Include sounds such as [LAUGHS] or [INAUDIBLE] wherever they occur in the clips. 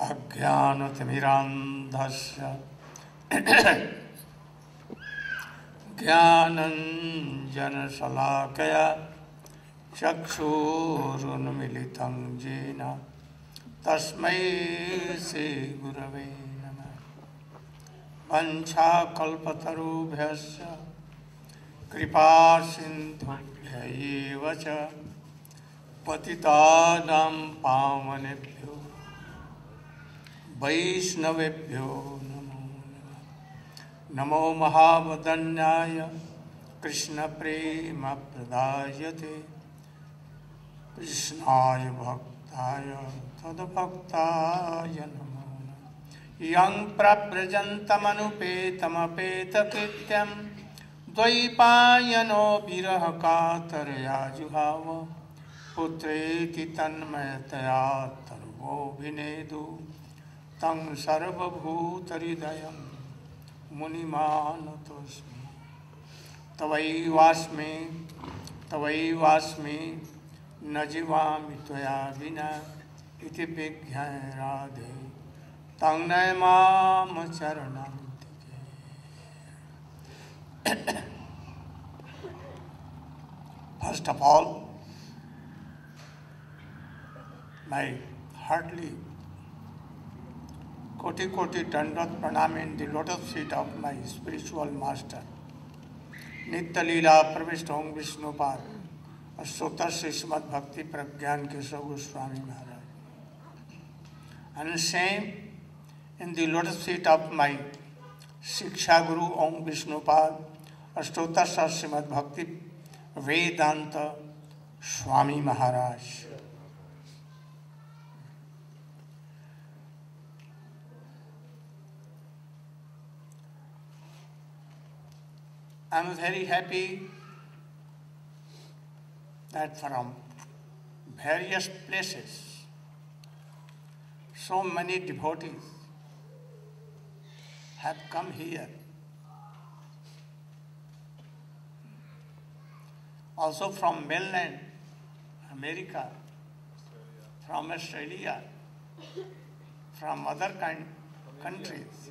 अज्ञानतिमिरान्धस्य। ज्ञानञ्जनशलाकया चक्षुरुन्मिलितं येन। तस्मै श्रीगुरवे नमः। वञ्छाकल्पतरुभ्यश्च कृपासिन्धुभ्य एव च पतितानां पावनेभ्यो वैष्णवेभ्यो नमो नमः। नमो महावदन्याय। कृष्णप्रेमप्रदायते कृष्णाय भक्ताय, तद्भक्ताय नमः यं प्रव्रजन्तमनुपेतमपेतकृत्यं द्वैपायनो विरहकातरया जुहाव पुत्रेति तन्मयतया तर्वोऽभिनेदु तं सर्वभूतहृदयं मुनिमानतोऽस्मि। तवैवास्मि तवैवास्मि न जीवामि त्वया विना इति विज्ञाय राधे तं नय माम चरणं First of all, my heartily koti koti dandat pranam in the lotus feet of my spiritual master. नित्य लीला प्रविष्ट ओम विष्णुपाद अष्टोत्तर से श्रीमद भक्ति प्रज्ञान केशव गोस्वामी महाराज and same in the lotus feet of my शिक्षा गुरु ओम विष्णुपाद अष्टोत्तर सह श्रीमद भक्ति वेदांत स्वामी I am very happy that from various places so many devotees have come here. Also from mainland America, from Australia, from other kind, countries.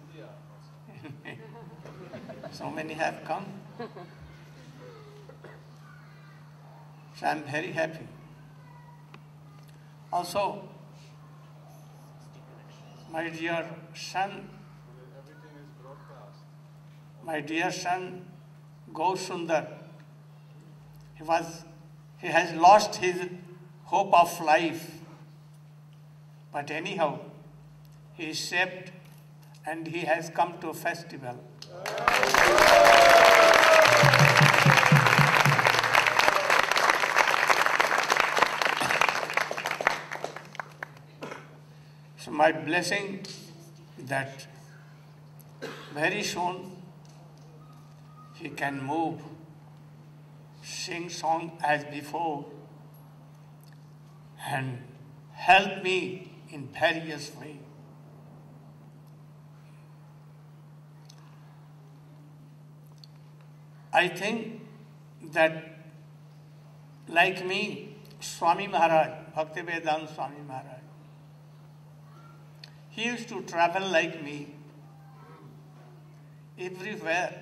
[LAUGHS] so many have come. [LAUGHS] So I'm very happy. Also, my dear son, my dear son Gausundar, he was he has lost his hope of life. But anyhow, he is and he has come to a festival. My blessing that very soon he can move, sing song as before, and help me in various ways. I think that like me, Swami Maharaj, Bhaktivedanta Swami Maharaj, he used to travel like me everywhere.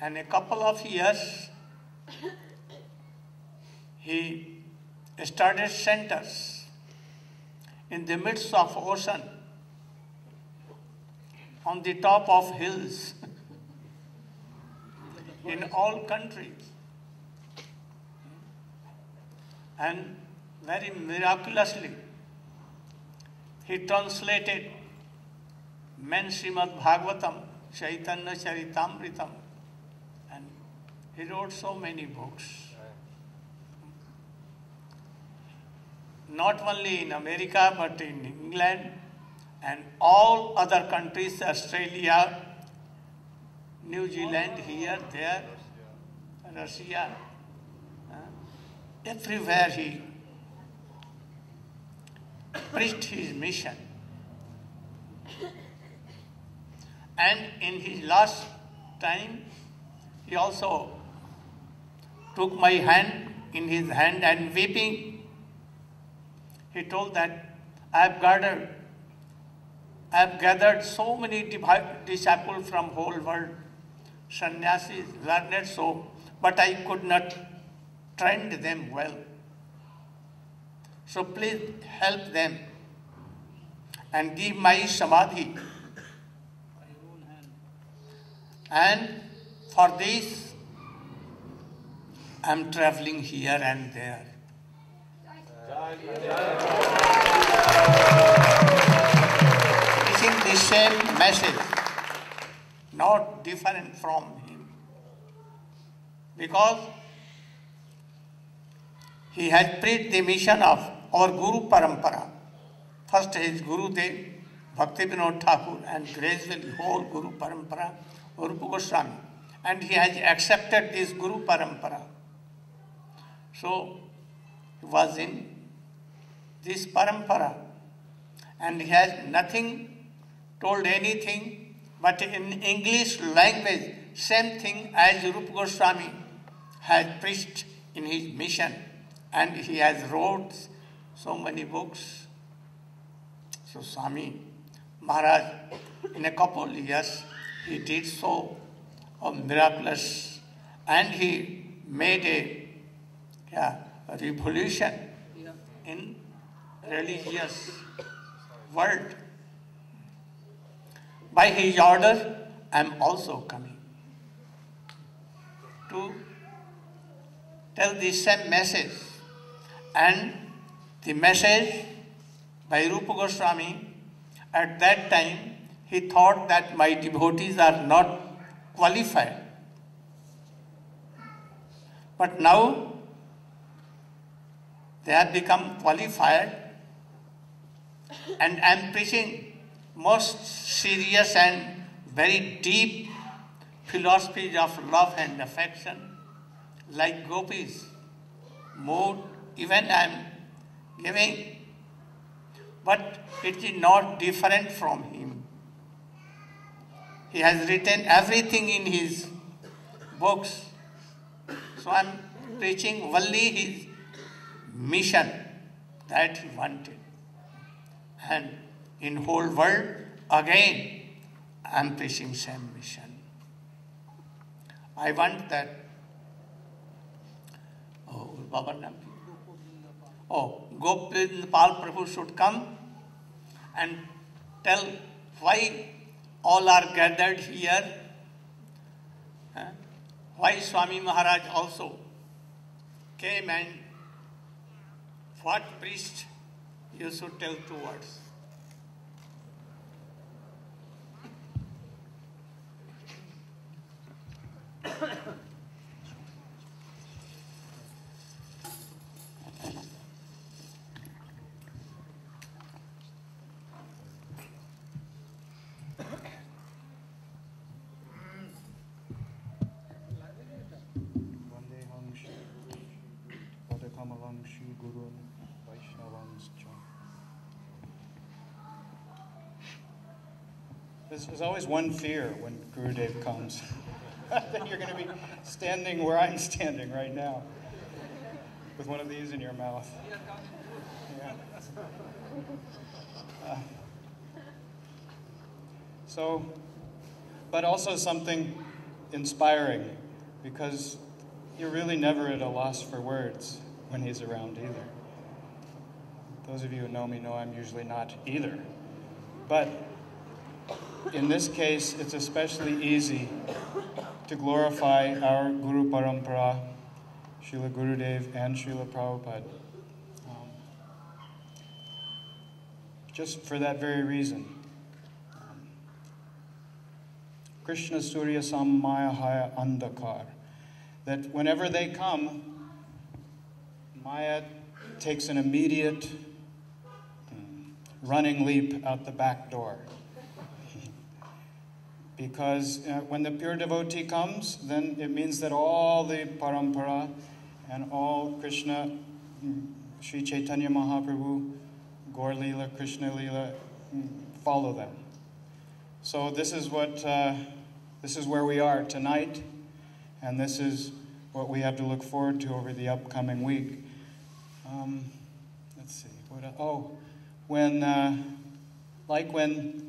And a couple of years, he started centers in the midst of ocean, on the top of hills, [LAUGHS] in all countries. And very miraculously, he translated men Srimad Bhagavatam, Chaitanya Charitamritam, and he wrote so many books. Not only in America, but in England and all other countries, Australia, New Zealand, here, there, Russia, everywhere he preached his mission. And in his last time, he also took my hand in his hand and weeping, he told that I have gathered, I have gathered so many disciples from whole world, sannyasis, learned so, but I could not train them well. So please help them and give my samadhi. And for this, I am traveling here and there. Teaching the same message, not different from him. Because he has preached the mission of और गुरु परंपरा। First is Gurudev, Bhakti Vinod Thakur and gradually whole guru parampara और Rupa Goswami. And he has accepted this guru parampara. So was in this parampara. And he has nothing told anything but in English language same thing as Rupa Goswami has priest in his mission and he has wrote so many books. So Swami Maharaj, in a couple of years, he did so of miraculous and he made a, yeah, a revolution in religious world. By his order, I am also coming to tell the same message. And the message by Rupa Goswami, at that time, he thought that my devotees are not qualified. But now they have become qualified, and I am preaching most serious and very deep philosophies of love and affection, like gopis, mood, even I am giving, but it is not different from him. He has written everything in his books. So I am preaching only his mission that he wanted. And in whole world, again, I am preaching same mission. I want that. Oh, Baba. Oh, Gopavrinda Pal Prabhu should come and tell why all are gathered here. Why Swami Maharaj also came and what priest you should tell two words. [COUGHS] [COUGHS] [COUGHS] Vandeham Shri Padakamalam Shri Guru Vaishnavanscha. There's, there's always one fear when Gurudev comes [LAUGHS] that you're going to be standing where I'm standing right now with one of these in your mouth. Yeah. Uh, so, but also something inspiring because you're really never at a loss for words when he's around either. Those of you who know me know I'm usually not either. But in this case, it's especially easy to glorify our Guru Parampara, Srila Gurudev, and Srila Prabhupada. Um, just for that very reason. Um, Krishna Surya Sammayahaya Andakar. That whenever they come, Maya takes an immediate mm, running leap out the back door. Because uh, when the pure devotee comes, then it means that all the parampara and all Krishna, mm, Sri Chaitanya Mahaprabhu, Gaur Leela, Krishna Leela, mm, follow them. So this is what uh, this is where we are tonight, and this is what we have to look forward to over the upcoming week. Um, let's see. What? Oh, when, uh, like when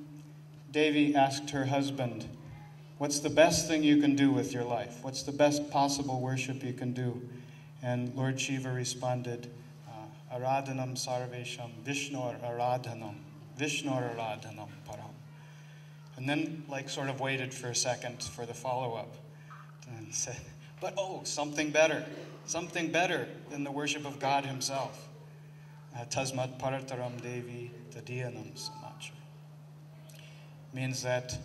Devi asked her husband, What's the best thing you can do with your life? What's the best possible worship you can do? And Lord Shiva responded, uh, Aradhanam Sarvesham Vishnur Aradhanam Vishnur Aradhanam Param. And then, like, sort of waited for a second for the follow up and said, But oh, something better, something better than the worship of God Himself. Uh, Tasmat Parataram Devi Tadiyanam. Means that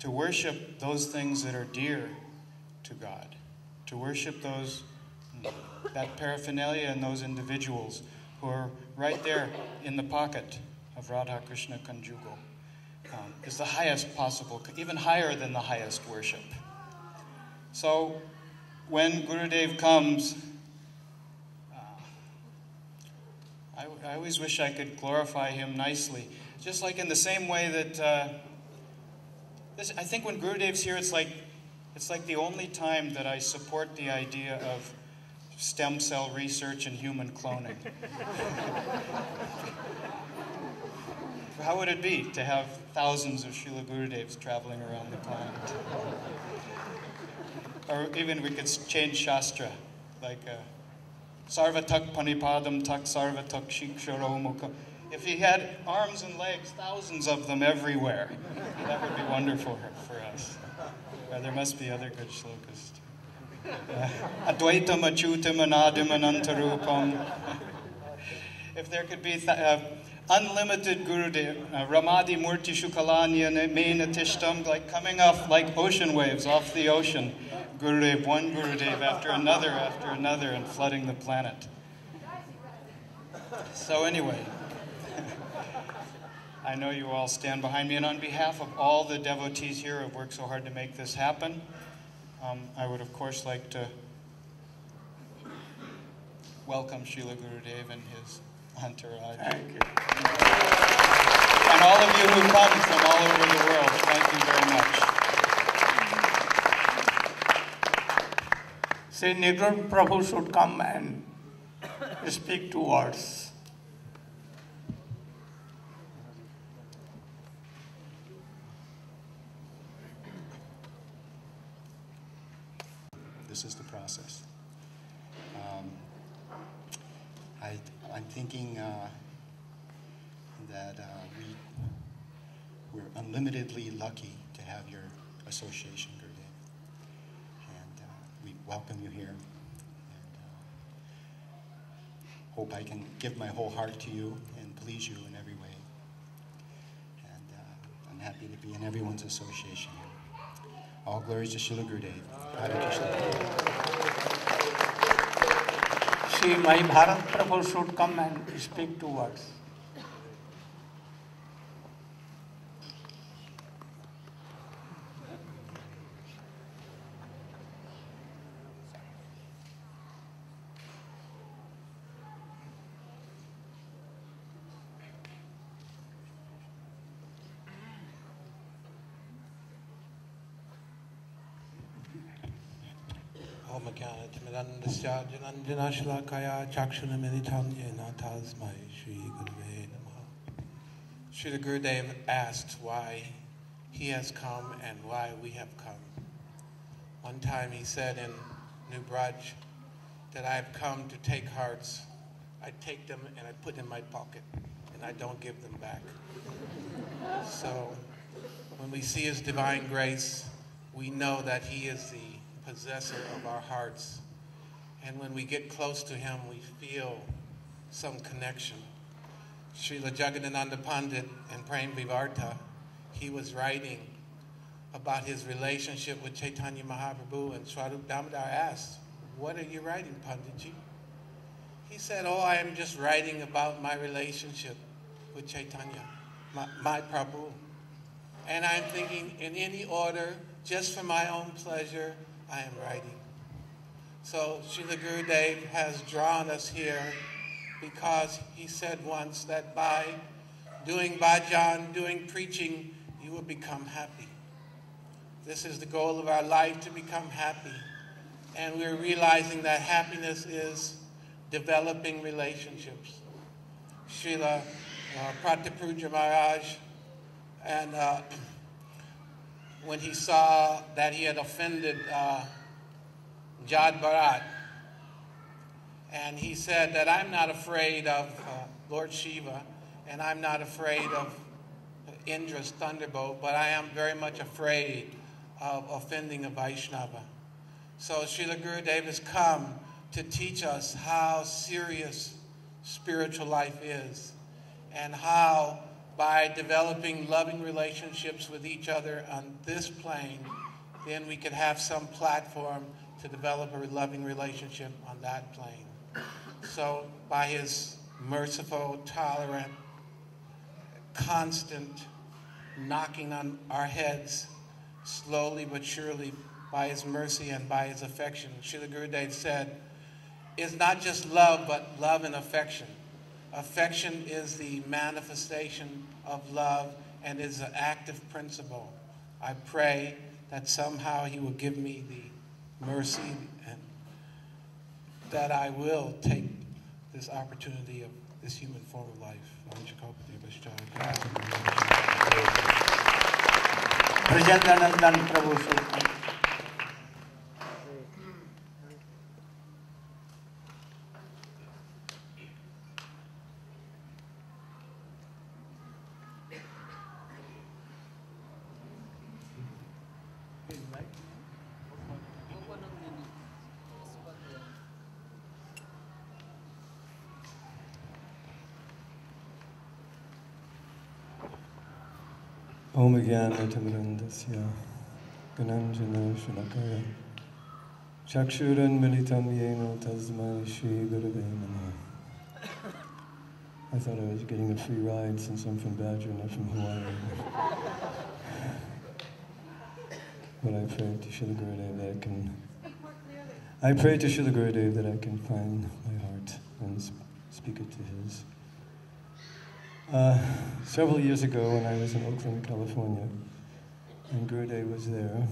to worship those things that are dear to God, to worship those that paraphernalia and those individuals who are right there in the pocket of Radha Krishna Conjugal um, is the highest possible, even higher than the highest worship. So when Gurudev comes, uh, I, I, always wish I could glorify him nicely. Just like in the same way that uh, this, I think when Gurudev's here, it's like it's like the only time that I support the idea of stem cell research and human cloning. [LAUGHS] How would it be to have thousands of Srila Gurudevs traveling around the planet? or even we could change Shastra, like uh, Sarvatak Panipadam Tak Sarvatak If he had arms and legs, thousands of them everywhere, that would be wonderful for us. There must be other good shlokas too. [LAUGHS] Advaitam Anadim Anantarupam. If there could be uh, unlimited Gurudev, uh, Ramadi Murti Shukalanya Mena Tishtam, like coming off like ocean waves off the ocean. Gurudev, one Gurudev after another after another, and flooding the planet. So, anyway, I know you all stand behind me, and on behalf of all the devotees here who have worked so hard to make this happen, um, I would, of course, like to welcome Srila Gurudev and his entourage. Thank you. And all of you who come from all over the world, thank you very much. Say Negro Prabhu should come and speak two words. This is the process. Um, I, I'm thinking uh, that uh, we, we're unlimitedly lucky to have your association, Gurudev. And uh, we welcome you here. And uh, hope I can give my whole heart to you and please you in every way. And uh, I'm happy to be in everyone's association here. All glories to Srila Gurudev. See, my Bharat Prabhu should come and speak two words. Shri Guru Dev Gurudev asked why he has come and why we have come. One time he said in New Braj that I have come to take hearts. I take them and I put in my pocket and I don't give them back. so when we see his divine grace, we know that he is the possessor of our hearts and when we get close to him, we feel some connection. Srila Jagadananda Pandit and Prem Vivarta, he was writing about his relationship with Chaitanya Mahaprabhu, and Swarup Damodar asked, What are you writing, Panditji? He said, Oh, I am just writing about my relationship with Chaitanya, my, my Prabhu. And I'm thinking, in any order, just for my own pleasure, I am writing. So Srila Gurudev has drawn us here because he said once that by doing bhajan, doing preaching, you will become happy. This is the goal of our life, to become happy. And we're realizing that happiness is developing relationships. Srila uh, Pratapuja Maharaj, and uh, [CLEARS THROAT] when he saw that he had offended uh, Jad and he said that I'm not afraid of uh, Lord Shiva, and I'm not afraid of Indra's thunderbolt, but I am very much afraid of offending a Vaishnava. So Srila Gurudev has come to teach us how serious spiritual life is and how by developing loving relationships with each other on this plane, then we could have some platform to develop a loving relationship on that plane. So by his merciful, tolerant, constant knocking on our heads, slowly but surely, by his mercy and by his affection. Srila Gurudev said, it's not just love, but love and affection. Affection is the manifestation of love and is an active principle. I pray that somehow he will give me the mercy and that I will take this opportunity of this human form of life. Om Agyanatamarandasya Gananjana Shalakaya Chakshuran Militam Yeno Tasmai Shri Namaha I thought I was getting a free ride since I'm from Badger, not from Hawaii. but I prayed to Srila Gurudev that I can... I pray to Srila Gurudev that I can find my heart and speak it to his. Uh, several years ago, when I was in Oakland, California, and Gurudev was there,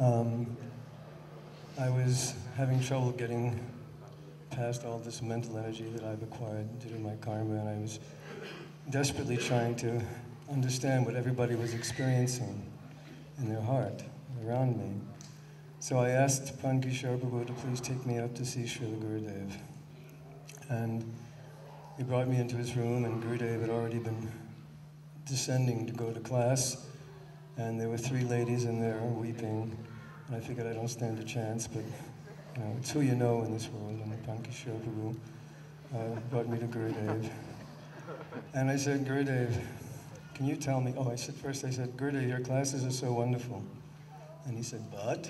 um, I was having trouble getting past all this mental energy that I've acquired due to my karma, and I was desperately trying to understand what everybody was experiencing in their heart around me. So I asked Pankishar Prabhu to please take me up to see Srila Gurudev. And he brought me into his room, and Gurudev had already been descending to go to class. And there were three ladies in there weeping. And I figured I don't stand a chance, but you know, it's who you know in this world. And Pankishar Prabhu uh, brought me to Gurudev. And I said, Gurudev, can you tell me? Oh, I said, first I said, Gurudev, your classes are so wonderful. And he said, but?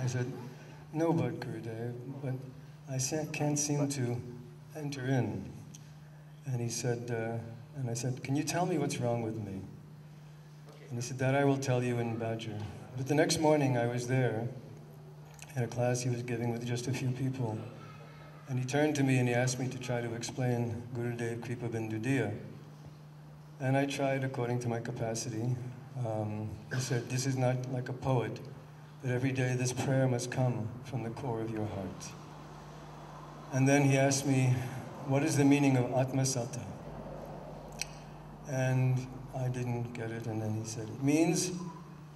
I said, no, but Gurudev, but I can't seem to enter in. And he said, uh, and I said, can you tell me what's wrong with me? And he said, that I will tell you in Badger. But the next morning I was there in a class he was giving with just a few people. And he turned to me and he asked me to try to explain Gurudev Kripa Bindudiya. And I tried according to my capacity. Um, he said, this is not like a poet, but every day this prayer must come from the core of your heart. And then he asked me, what is the meaning of Atmasata? And I didn't get it, and then he said, it means,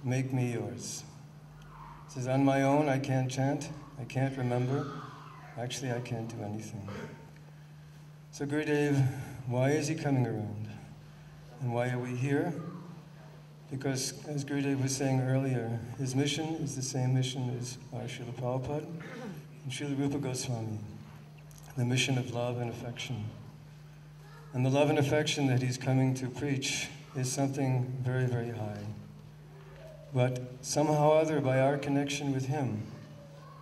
make me yours. He says, on my own, I can't chant, I can't remember. Actually, I can't do anything. So Gurudev, why is he coming around? And why are we here? Because, as Gurudev was saying earlier, his mission is the same mission as our Srila Prabhupada and Srila Rupa Goswami the mission of love and affection. And the love and affection that he's coming to preach is something very, very high. But somehow or other, by our connection with him,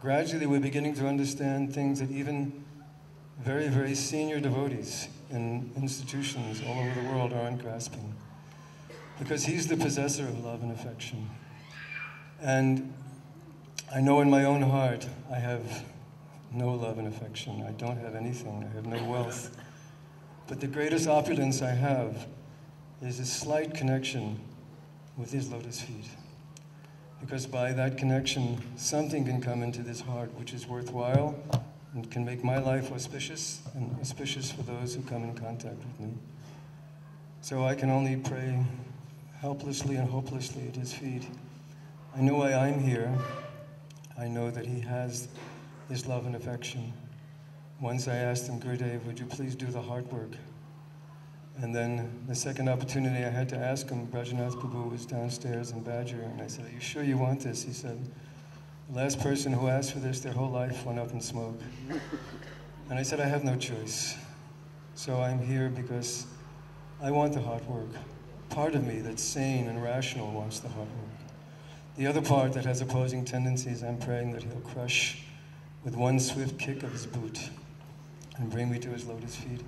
gradually we're beginning to understand things that even very, very senior devotees in institutions all over the world aren't grasping. Because he's the possessor of love and affection. And I know in my own heart I have no love and affection. I don't have anything. I have no wealth. But the greatest opulence I have is a slight connection with his lotus feet. Because by that connection, something can come into this heart which is worthwhile and can make my life auspicious and auspicious for those who come in contact with me. So I can only pray helplessly and hopelessly at his feet. I know why I'm here. I know that he has his love and affection. Once I asked him, Gurudev, would you please do the hard work? And then the second opportunity I had to ask him, Brajanath Prabhu was downstairs in Badger, and I said, Are you sure you want this? He said, The last person who asked for this, their whole life went up in smoke. And I said, I have no choice. So I'm here because I want the hard work. Part of me that's sane and rational wants the hard work. The other part that has opposing tendencies, I'm praying that he'll crush with one swift kick of his boot and bring me to his lotus feet.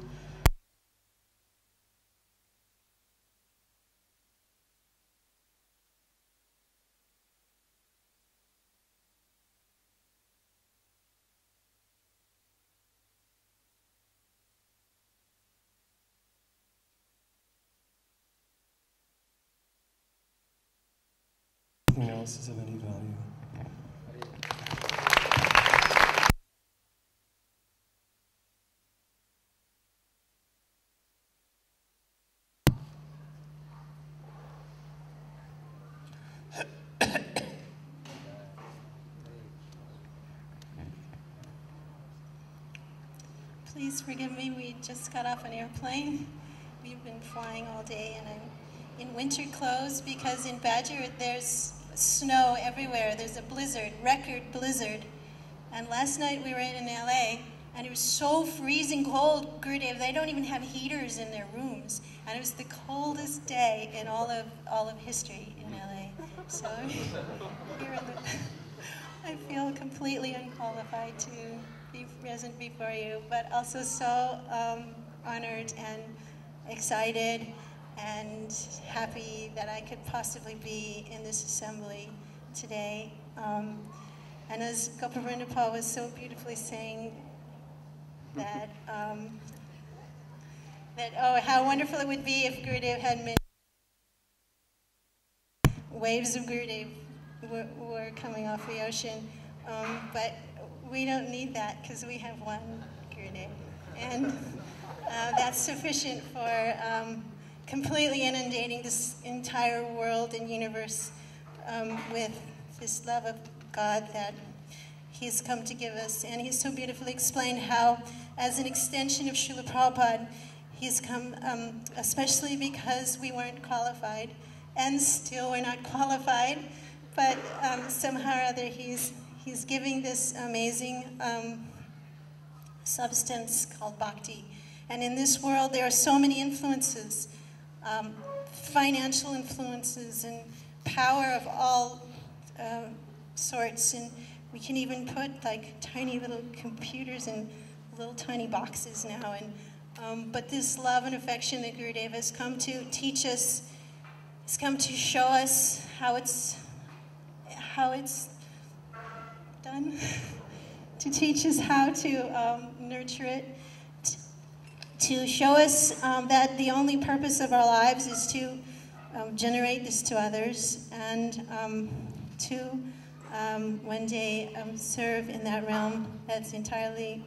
Nothing else is of any value. Please forgive me, we just got off an airplane. We've been flying all day and I'm in winter clothes because in Badger there's snow everywhere. There's a blizzard, record blizzard. And last night we were in LA and it was so freezing cold, Gurudev, they don't even have heaters in their rooms. And it was the coldest day in all of all of history in LA. So [LAUGHS] here [LAUGHS] I feel completely unqualified to present before you, but also so um, honored and excited and happy that I could possibly be in this assembly today. Um, and as Gopavrinda was so beautifully saying, that um, that oh, how wonderful it would be if Gurudev had many waves of Gurudev were, were coming off the ocean. Um, but we don't need that because we have one Gurudev. And uh, that's sufficient for um, completely inundating this entire world and universe um, with this love of God that He's come to give us. And He's so beautifully explained how, as an extension of Srila Prabhupada, He's come, um, especially because we weren't qualified, and still we're not qualified, but um, somehow or other He's, he's giving this amazing um, substance called bhakti. And in this world, there are so many influences um, financial influences and power of all uh, sorts. And we can even put like tiny little computers in little tiny boxes now. And um, but this love and affection that Gurudev has come to teach us, has come to show us how it's how it's done, to teach us how to um, nurture it to show us um, that the only purpose of our lives is to um, generate this to others and um, to um, one day um, serve in that realm that's entirely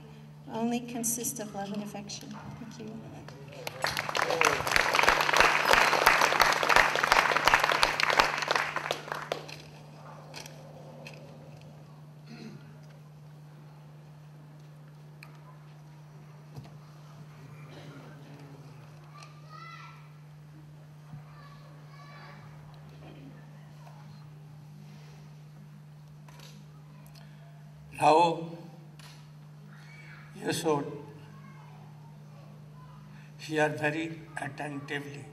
only consists of love and affection. Thank you. Now, you should hear very attentively.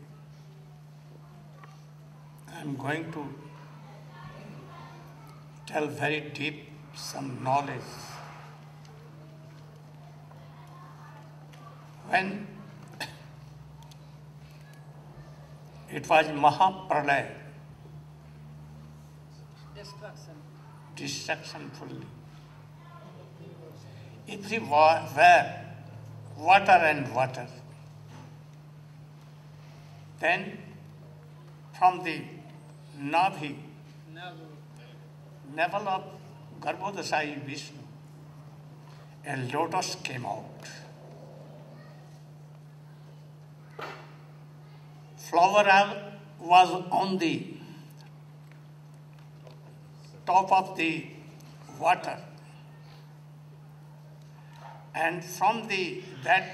I am going to tell very deep some knowledge. When [COUGHS] it was Mahapralaya, Destruction. destruction fully. Everywhere water and water. Then from the Navi, navel of Garbhodakashayi Vishnu, a lotus came out. Flower was on the top of the water. And from the that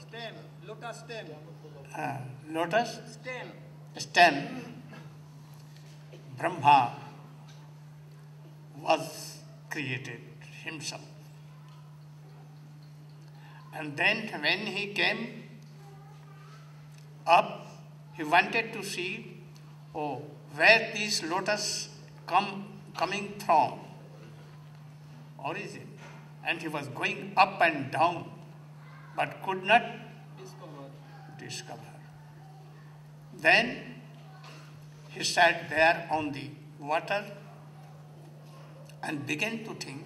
Stem, lotus stem, uh, lotus? Stem. stem, Brahma was created himself. And then when he came up, he wanted to see oh, where these lotus come coming from, origin. And he was going up and down, but could not discover. Then he sat there on the water and began to think,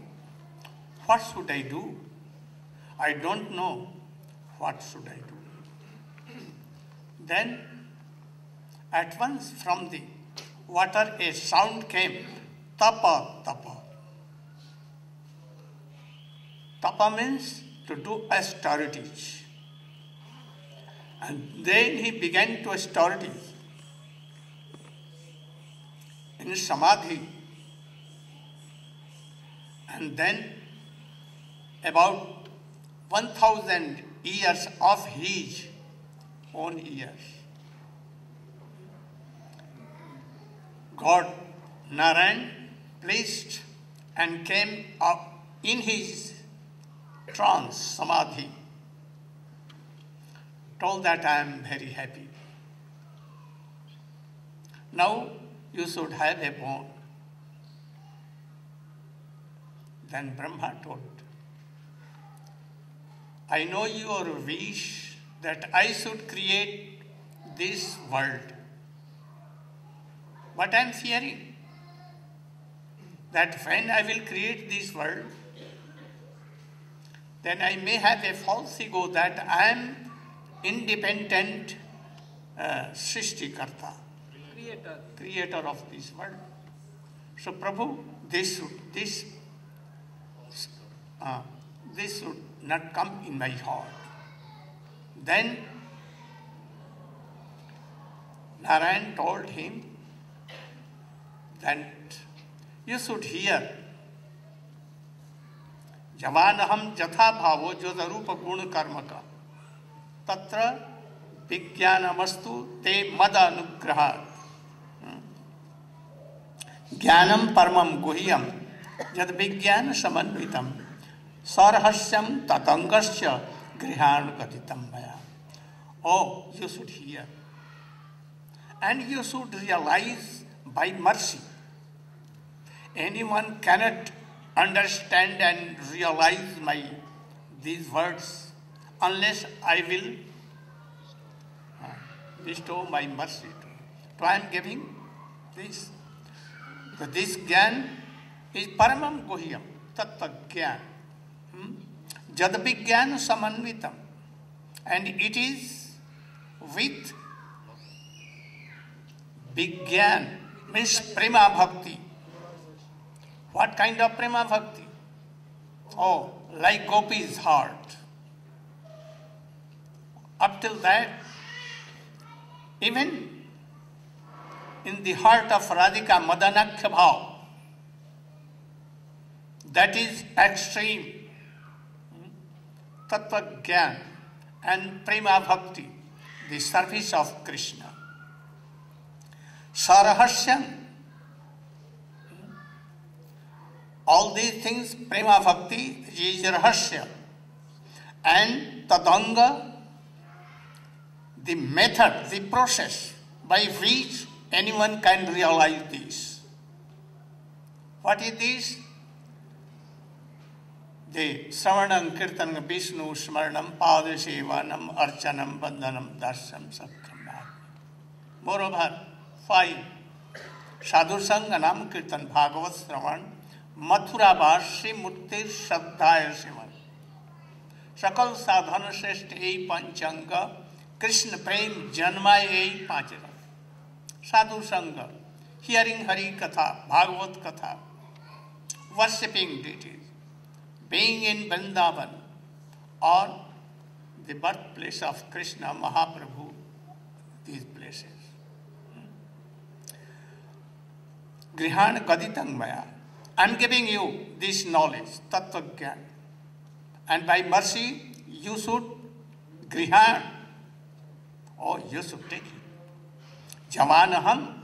what should I do? I don't know what should I do. Then at once from the water a sound came, tapa, tapa. Tapa means to do austerities. And then he began to austerities in samadhi. And then about 1000 years of his own years. God Narayan placed and came up in his trance, samadhi, told that I am very happy. Now you should have a bone. Then Brahma told, I know your wish that I should create this world. But I am fearing that when I will create this world, then I may have a false ego that I am independent uh, Srishtikarta, Creator. creator of this world. So, Prabhu, this should, this, uh, this should not come in my heart. Then Narayan told him that you should hear जवान हम जथा भावो जो रूप गुण कर्म का। तत्र विज्ञान वस्तु ते मद अनुग्रह ज्ञानम परमम गुह्यम यद विज्ञान समन्वितम सरहस्यम ततंगस्य गृहानुगतितम मया। O you should hear and you should realise by mercy anyone cannot understand and realize my these words unless I will uh, bestow my mercy to. So I am giving this. So this gyan is paramam guhyam, gyan. Hmm? Jad vigyan samanvitam. And it is with vigyan, means prema bhakti. What kind of prema bhakti? Oh, like Gopi's heart. Up till that, even in the heart of Radhika Madanakhya Bhav, that is extreme Tattva Gyan and Prema Bhakti, the service of Krishna. Sarahasyan, All these things, prema bhakti is rahasya. And tadanga, the method, the process by which anyone can realize this. What is this? The Sravanam Kirtanam Vishnu Smaranam Padasevanam Archanam Bandhanam Darsham Satyam Moreover, five Sadhu Sangha Nam Kirtan Bhagavat Sravan Mathura वासी मूर्ति श्रद्धाय seven सकल साधन श्रेष्ठ ए पंच अंग कृष्ण प्रेम जन्मा ए पाँच साधु संग, hearing Hari कथा, भागवत कथा वर्शिपिंग बीइंग इन वृंदावन और the birth place of Krishna Mahaprabhu these places गृहान कदितंग मया। I'm giving you this knowledge, Tattva Gyan. And by mercy, you should grihan, or you should take it. Javanaham,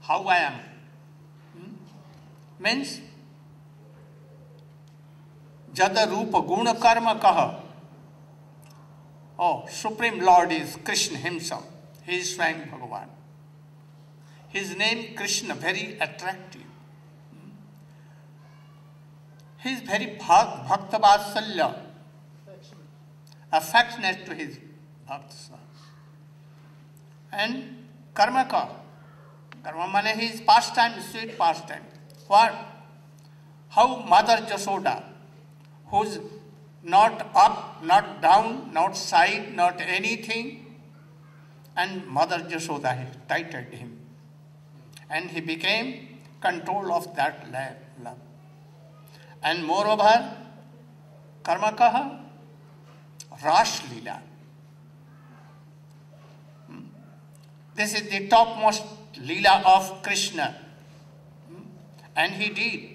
how I am. Hmm? Means, Jada Rupa Guna Karma Kaha. Oh, Supreme Lord is Krishna himself. He is Swayam Bhagavan. His name Krishna, very attractive. He is very bhak- bhakta vatsalya, affectionate to his bhaktas. And karma ka. Karma mane his pastime, sweet pastime. What? How Mother Jasoda, who's not up, not down, not side, not anything, and Mother Jasoda tightened him. And he became control of that love. And moreover, karma kaha, Rash Leela. Hmm? This is the topmost Leela of Krishna. Hmm? And he did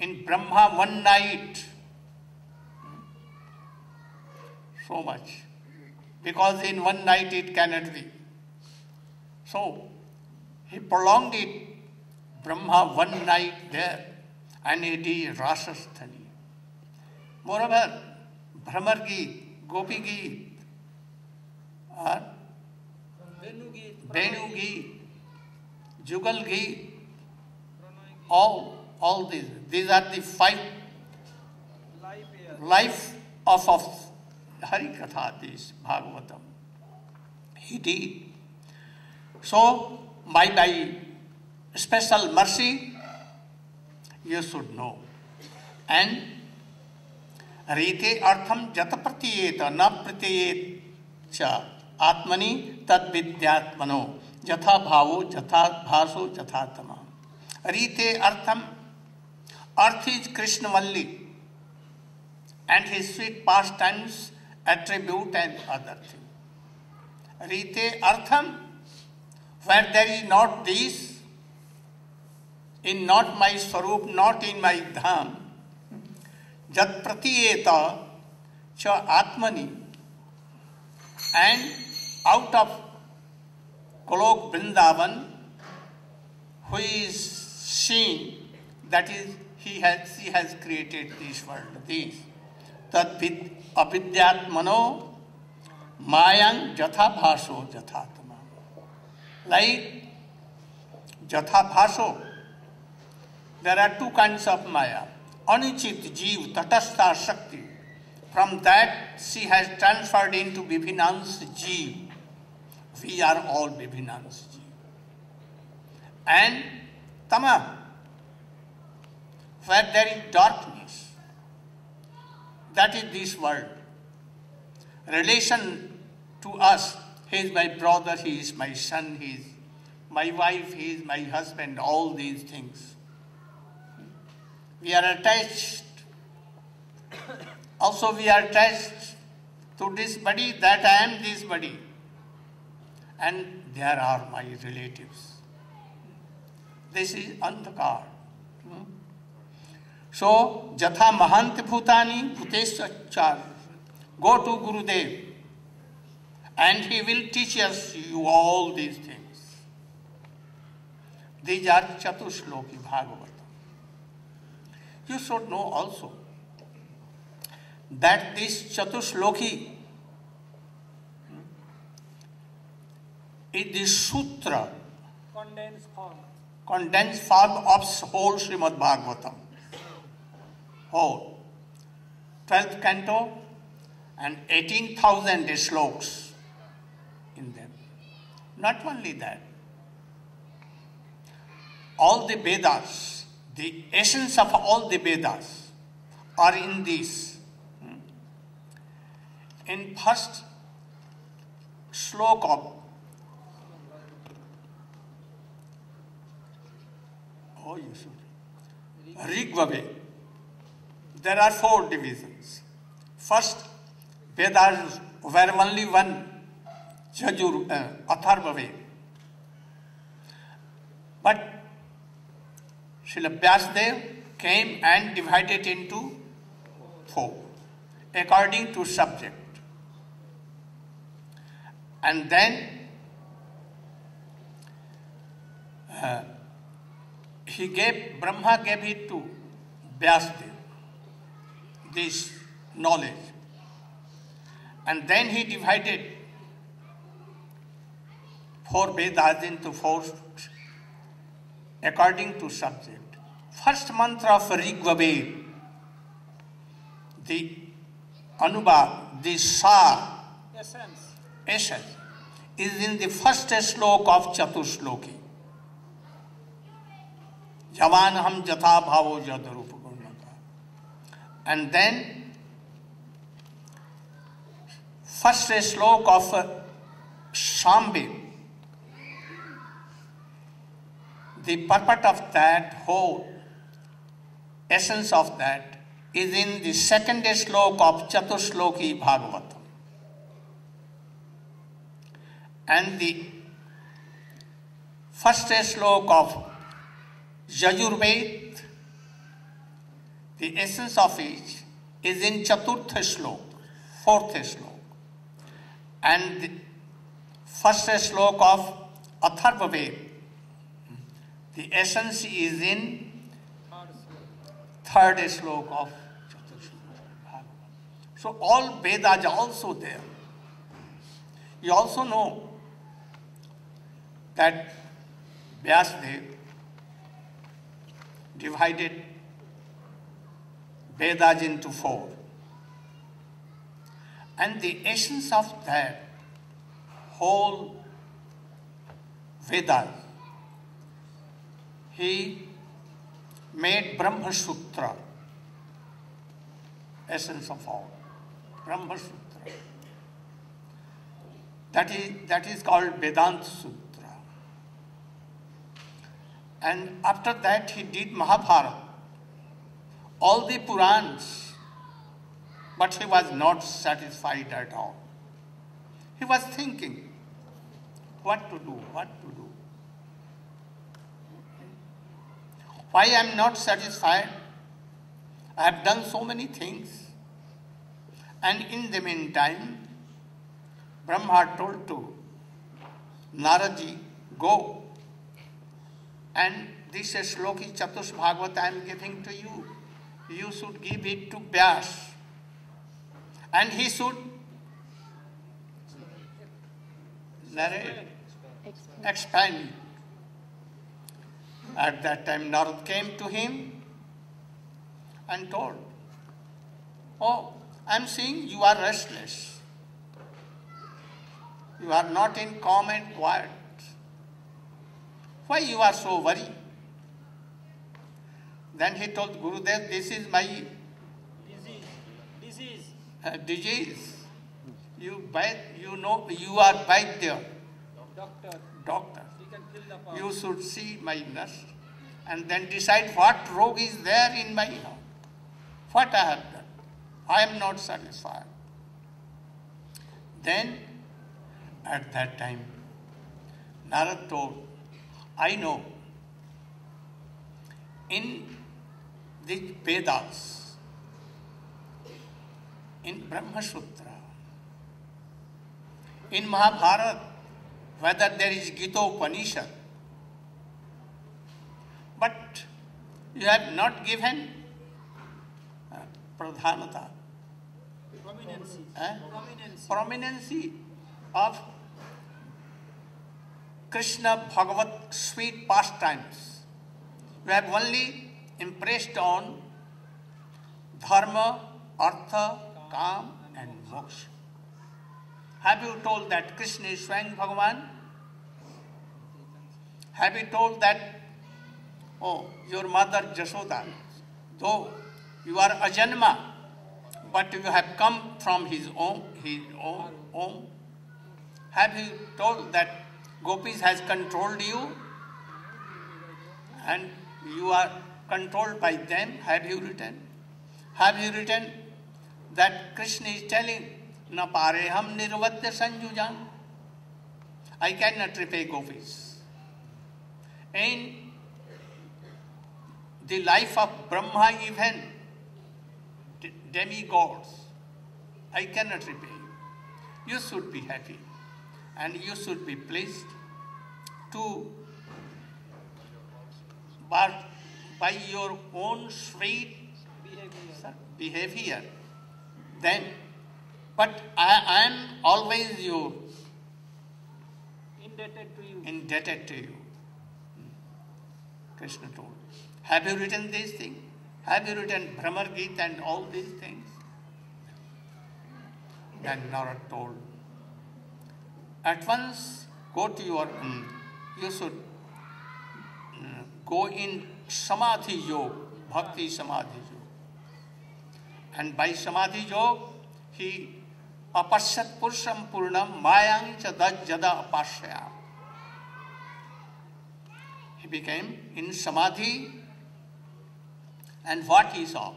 in Brahma one night. Hmm? So much. Because in one night it cannot be. So he prolonged it, Brahma one night there, did Rasasthani. Moreover, Brahmar Geet, Gopi Geet, or Venu Geet, Jugal Geet, all, all these. These are the five life of, of Harikatha, this Bhagavatam. He did. So, by by special mercy, you should know. And रीते अर्थम जत प्रत्येत न प्रत्येत च आत्मनि तद विद्यात्मनो यथा भावो यथा भाषो यथा तमा रीते अर्थम अर्थ is Krishna Malli and his sweet pastimes attribute and other thing रीते अर्थम where there is not this in not my swarup not in my dham जत प्रति च आत्मनि and out of cloak Vrindavan who seen that is he has see has created this world this तद्भिद अविद्यात्मनो मायां जथा भाषो जथात्मा like जथा भाषो there are two kinds of maya anuchit jeev tatastha shakti from that she has transferred into bibhinans jeev we are all bibhinans jeev and tama where there is darkness that is this world. Relation to us, he is my brother, he is my son, he is my wife, he is my husband, all these things. We are attached. Also, we are attached to this body, that I am this body. And there are my relatives. This is Andhakar. Hmm? So, Jatha Mahant Bhutani Bhuteshachar. Go to Gurudev and he will teach us you all these things. These are Chatushloki Bhagavatam. You should know also that this Chatushloki is the Sutra, condensed form. condensed form of whole Srimad Bhagavatam. whole. 12th canto and 18,000 sloks in them. Not only that, all the Vedas, the essence of all the Vedas are in this. In first slok of oh you should Rig Vave there are four divisions. First, Vedas were only one, Jajur, uh, Atharva Ved. But Srila Vyasdev came and divided it into four, according to subject. And then uh, he gave, Brahma gave it to Vyasdev, this knowledge. And then he divided four Vedas into four according to subject. First mantra of Rigveda, the Anubhav, the Sar, Essence. essence, is in the first slok of Chatushloki. Javan ham jatha bhavo jad gurnata. And then, first slok of Shambhav, the purport of that whole essence of that is in the second slok of Chatushloki Bhagavatam. And the first slok of Yajurved, the essence of each is in Chaturtha slok, fourth slok. And the first slok of Atharva Ved, the essence is in third slok of Chatushloki So all Vedas are also there. You also know that Vyasdev divided Vedas into four. And the essence of that whole Vedas he made Brahma Sutra, essence of all. Brahma Sutra. That is, that is called Vedanta Sutra. And after that, he did Mahabharata, all the Purans, but he was not satisfied at all. He was thinking what to do, what to do. Why I am not satisfied? I have done so many things. And in the meantime, Brahma told to Naradji, go. And this is Shloki Chatush Bhagavat I am giving to you. You should give it to Vyas. And he should narrate, expand it. At that time, Narad came to him and told, Oh, I'm seeing you are restless. You are not in calm and quiet. Why you are so worried? Then he told Gurudev, this is my Disease. Disease. uh, disease. You bite, you know, you are there, Doctor. doctor. You should see my nurse and then decide what rogue is there in my heart. What I have done. I am not satisfied. Then, at that time, Narad told, I know in the Vedas, in Brahma Sutra, in Mahabharata, whether there is Gita Upanishad, but you have not given uh, pradhanata, Prominency. eh? Prominency. prominency of Krishna Bhagavat sweet pastimes. You have only impressed on dharma, artha, kam, and moksha. Have you told that Krishna is Swayam Bhagavan? Have you told that, oh, your mother Jashoda, though you are Ajanma, but you have come from his own, his own, own. Have you told that Gopis has controlled you and you are controlled by them? Have you written? Have you written that Krishna is telling, Na pare ham nirvatya sanjujan? I cannot repay gopis. In the life of Brahma, even de- demigods, I cannot repay you. You should be happy and you should be pleased to but by your own sweet Behavior. behavior then but I, I am always you Indebted to you. indebted to you krishna told. Have you written these things? Have you written brahmar Gita and all these things? Then narad told. At once go to your mm, you should mm, go in samadhi yoga bhakti samadhi yoga. And by samadhi yoga he apashyat purusham purnam mayang cha jada apashya he became in samadhi and what he saw.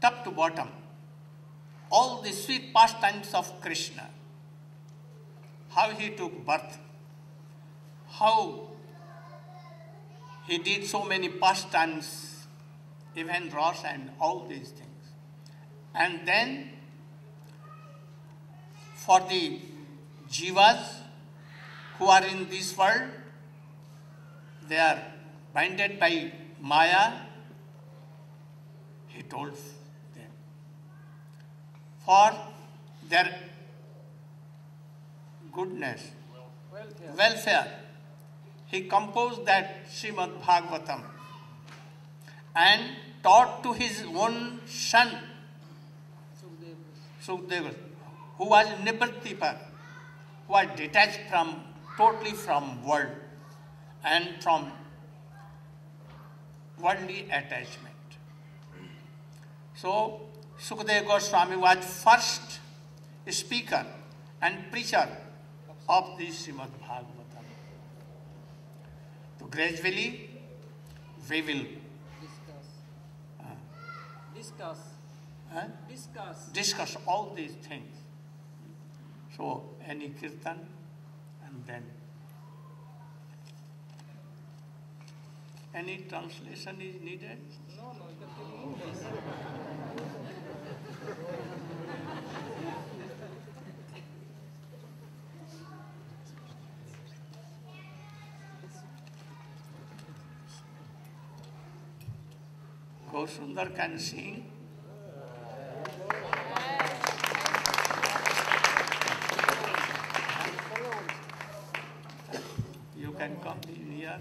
Top to bottom all the sweet pastimes of krishna. How he took birth. How he did so many pastimes even Ross and all these things. And then for the jivas who are in this world, they are blinded by Maya. He told them for their goodness, Welfare. welfare, he composed that Srimad Bhagavatam and taught to his own son Sukdev. Sukdeva, who was Nibratipar, who was detached from totally from world and from worldly attachment. So Sukadeva Goswami was first speaker and preacher of the Srimad Bhagavatam. So gradually we will Discuss. uh, Discuss. uh, Discuss. discuss all these things. So, any kirtan, and then any translation is needed. No, no, you can take English. Go Sundar can sing. You can come in here.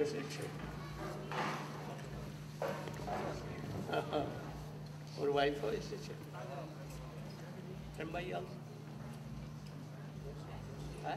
Are you with it? Or wife is it? Somebody else? Huh?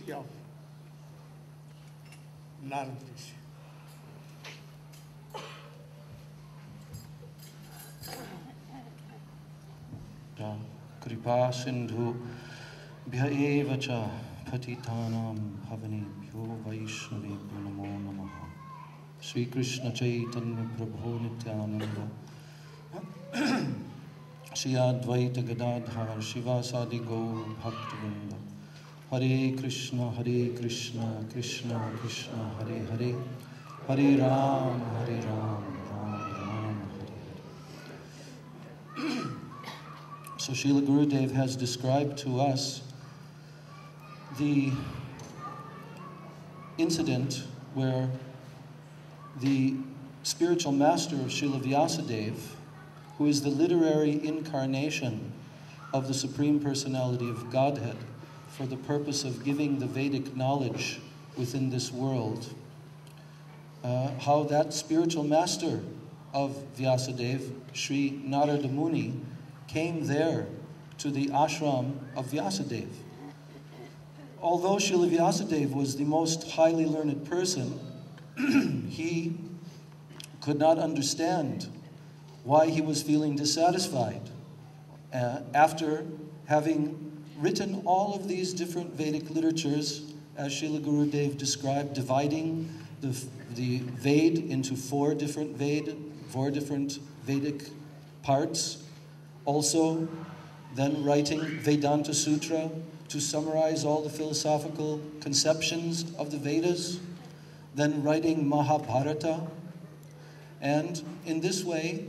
University of Lalbridge. कृपा सिंधु भ्य च पतितानां भवनेभ्यो वैष्णवेभ्यो नमो नमः श्रीकृष्णचैतन्यप्रभो Nityanand श्रियाद्वैतगदाधार शिवासादिगौभक्तवृन्द Hare Krishna, Hare Krishna, Krishna Krishna, Hare Hare, Hare Ram, Hare Ram, Ram Ram, Hare Hare. [CLEARS THROAT] so Srila Gurudev has described to us the incident where the spiritual master of Srila Vyasadeva, who is the literary incarnation of the Supreme Personality of Godhead, for the purpose of giving the Vedic knowledge within this world, uh, how that spiritual master of Vyasadeva, Sri Narada Muni, came there to the ashram of Vyasadeva. Although Srila Vyasadeva was the most highly learned person, [CLEARS THROAT] he could not understand why he was feeling dissatisfied uh, after having written all of these different Vedic literatures, as Srila Gurudev described, dividing the, the Ved into four different Ved, four different Vedic parts. Also, then writing Vedanta Sutra to summarize all the philosophical conceptions of the Vedas, then writing Mahabharata. And in this way,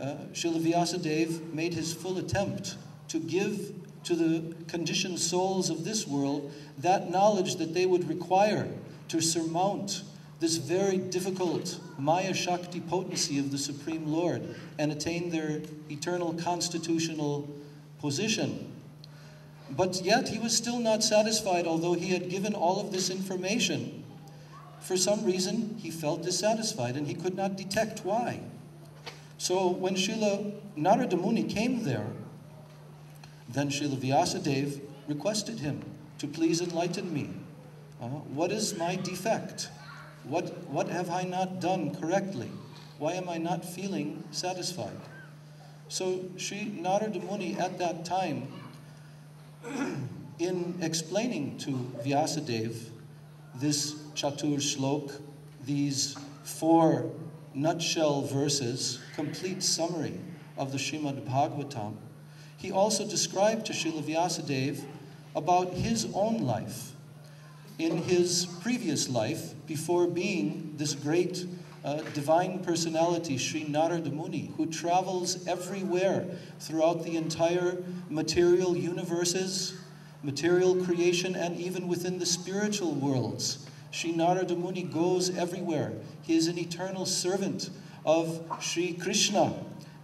uh, Srila Vyasadeva made his full attempt to give to the conditioned souls of this world that knowledge that they would require to surmount this very difficult Maya Shakti potency of the Supreme Lord and attain their eternal constitutional position. But yet he was still not satisfied, although he had given all of this information. For some reason, he felt dissatisfied and he could not detect why. So when Srila Narada Muni came there, then Srila Vyasadeva requested him to please enlighten me. Uh, what is my defect? What, what have I not done correctly? Why am I not feeling satisfied? So Sri Narada Muni at that time, [CLEARS THROAT] in explaining to Vyasadeva this Chatur Shlok, these four nutshell verses, complete summary of the Srimad Bhagavatam, he also described to Srila Vyasadeva about his own life. In his previous life, before being this great uh, divine personality, Sri Narada Muni, who travels everywhere throughout the entire material universes, material creation, and even within the spiritual worlds. Sri Narada Muni goes everywhere. He is an eternal servant of Sri Krishna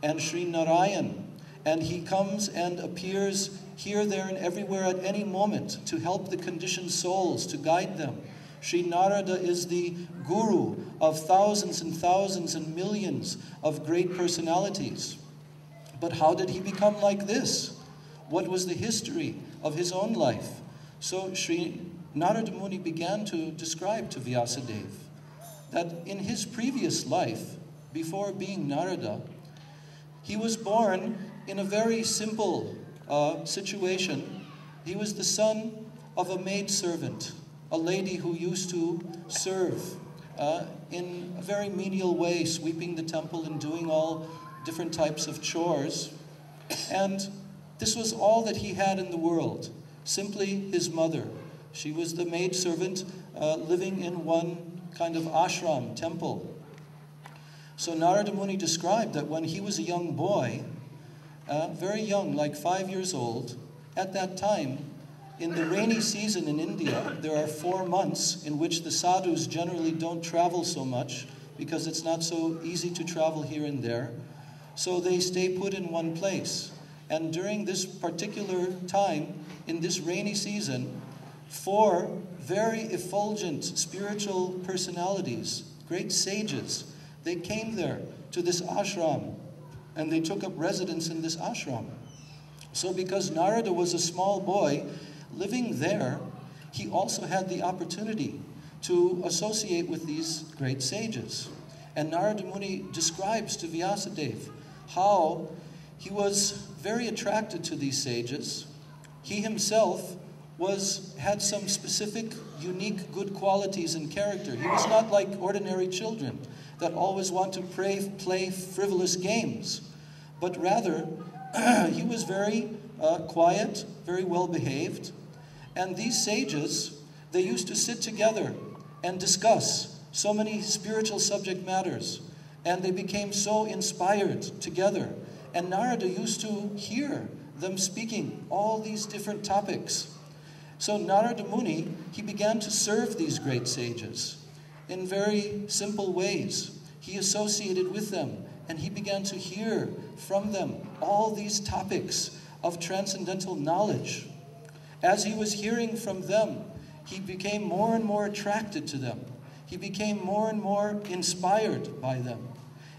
and Sri Narayan. And he comes and appears here, there, and everywhere at any moment to help the conditioned souls, to guide them. Sri Narada is the guru of thousands and thousands and millions of great personalities. But how did he become like this? What was the history of his own life? So Sri Narada Muni began to describe to Vyasadeva that in his previous life, before being Narada, he was born in a very simple uh, situation. He was the son of a maidservant, a lady who used to serve uh, in a very menial way, sweeping the temple and doing all different types of chores. And this was all that he had in the world, simply his mother. She was the maidservant uh, living in one kind of ashram, temple. So Narada Muni described that when he was a young boy, uh, very young, like five years old, at that time, in the rainy season in India, there are four months in which the sadhus generally don't travel so much because it's not so easy to travel here and there. So they stay put in one place. And during this particular time, in this rainy season, four very effulgent spiritual personalities, great sages, they came there to this ashram and they took up residence in this ashram. So, because Narada was a small boy living there, he also had the opportunity to associate with these great sages. And Narada Muni describes to Vyasadeva how he was very attracted to these sages. He himself was had some specific, unique, good qualities and character. He was not like ordinary children that always want to pray, play frivolous games, but rather [CLEARS THROAT] he was very uh, quiet, very well behaved. And these sages, they used to sit together and discuss so many spiritual subject matters, and they became so inspired together. And Narada used to hear them speaking all these different topics. So Narada Muni, he began to serve these great sages in very simple ways. He associated with them and he began to hear from them all these topics of transcendental knowledge. As he was hearing from them, he became more and more attracted to them. He became more and more inspired by them.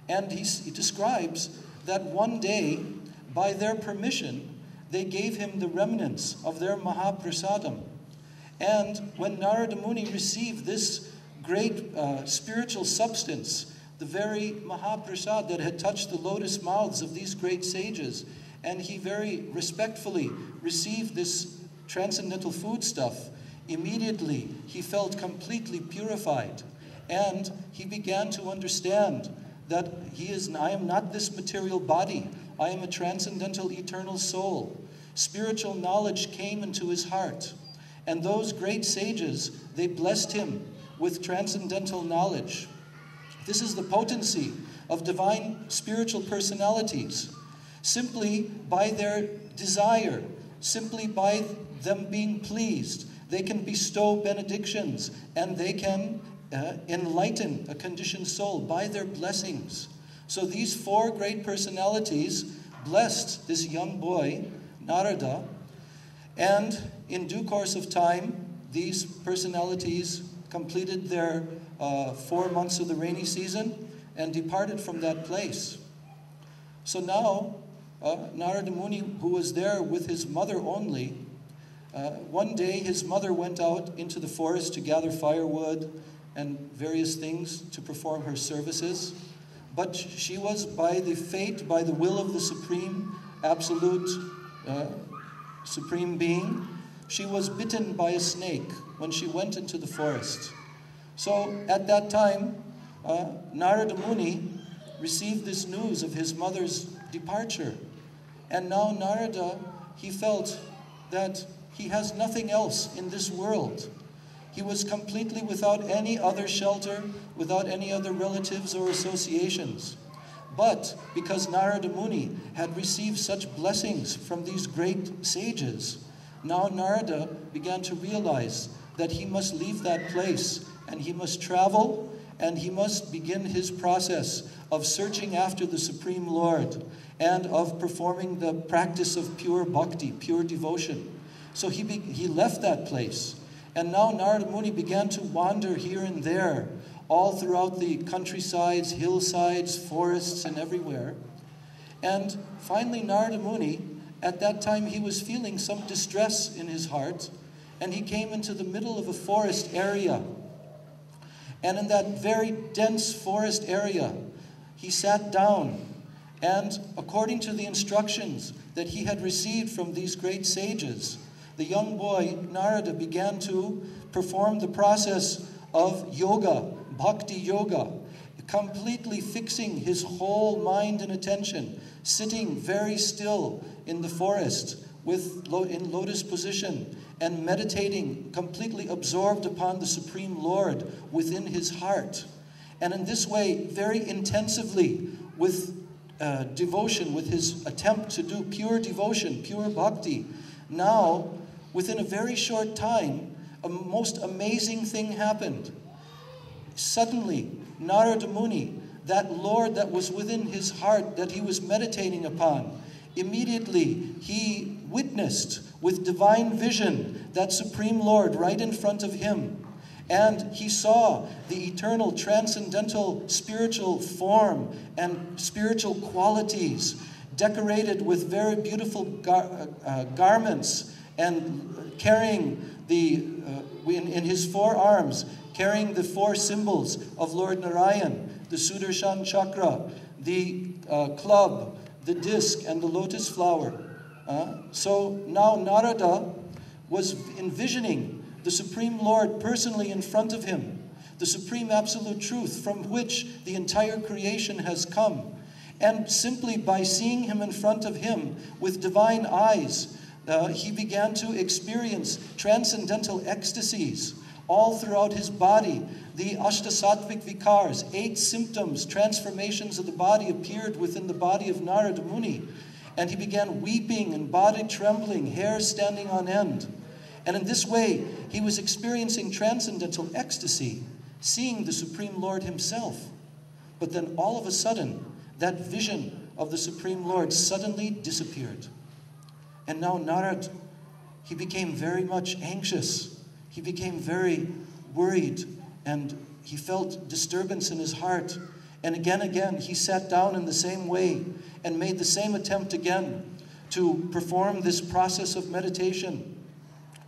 And he, he describes that one day, by their permission, they gave him the remnants of their Mahaprasadam. And when Narada Muni received this great uh, spiritual substance, the very Mahaprasad that had touched the lotus mouths of these great sages, and he very respectfully received this transcendental foodstuff, immediately he felt completely purified. And he began to understand that he is, I am not this material body. I am a transcendental eternal soul. Spiritual knowledge came into his heart. And those great sages, they blessed him with transcendental knowledge. This is the potency of divine spiritual personalities. Simply by their desire, simply by them being pleased, they can bestow benedictions and they can uh, enlighten a conditioned soul by their blessings. So these four great personalities blessed this young boy, Narada, and in due course of time, these personalities completed their uh, four months of the rainy season and departed from that place. So now, uh, Narada Muni, who was there with his mother only, uh, one day his mother went out into the forest to gather firewood and various things to perform her services. But she was, by the fate, by the will of the Supreme, Absolute, uh, Supreme Being, she was bitten by a snake when she went into the forest. So at that time, uh, Narada Muni received this news of his mother's departure. And now Narada, he felt that he has nothing else in this world. He was completely without any other shelter, without any other relatives or associations. But because Narada Muni had received such blessings from these great sages, now Narada began to realize that he must leave that place and he must travel and he must begin his process of searching after the Supreme Lord and of performing the practice of pure bhakti, pure devotion. So he, he left that place. And now Narada Muni began to wander here and there, all throughout the countrysides, hillsides, forests, and everywhere. And finally, Narada Muni, at that time, he was feeling some distress in his heart, and he came into the middle of a forest area. And in that very dense forest area, he sat down, and according to the instructions that he had received from these great sages, the young boy Narada began to perform the process of yoga, bhakti yoga, completely fixing his whole mind and attention, sitting very still in the forest with in lotus position and meditating completely absorbed upon the supreme lord within his heart. And in this way very intensively with uh, devotion with his attempt to do pure devotion pure bhakti. Now within a very short time a most amazing thing happened. Suddenly narada muni that lord that was within his heart that he was meditating upon immediately he witnessed with divine vision that Supreme Lord right in front of him. And he saw the eternal, transcendental, spiritual form and spiritual qualities decorated with very beautiful gar- uh, garments and carrying the, uh, in, in his forearms, carrying the four symbols of Lord Narayan the Sudarshan chakra, the uh, club, the disc, and the lotus flower. Uh, so now Narada was envisioning the Supreme Lord personally in front of him, the supreme absolute truth from which the entire creation has come. And simply by seeing him in front of him with divine eyes, uh, he began to experience transcendental ecstasies all throughout his body. The Ashtasattvic Vikars, eight symptoms, transformations of the body appeared within the body of Narada Muni. And he began weeping and body trembling, hair standing on end. And in this way, he was experiencing transcendental ecstasy, seeing the Supreme Lord himself. But then all of a sudden, that vision of the Supreme Lord suddenly disappeared. And now Narad, he became very much anxious. He became very worried and he felt disturbance in his heart. And again, again, he sat down in the same way and made the same attempt again to perform this process of meditation.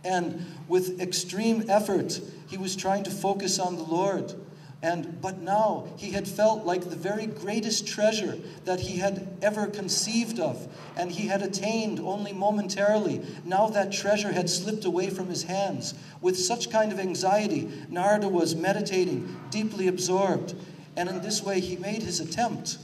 And with extreme effort, he was trying to focus on the Lord. And but now he had felt like the very greatest treasure that he had ever conceived of, and he had attained only momentarily. Now that treasure had slipped away from his hands. With such kind of anxiety, Narada was meditating, deeply absorbed, and in this way he made his attempt.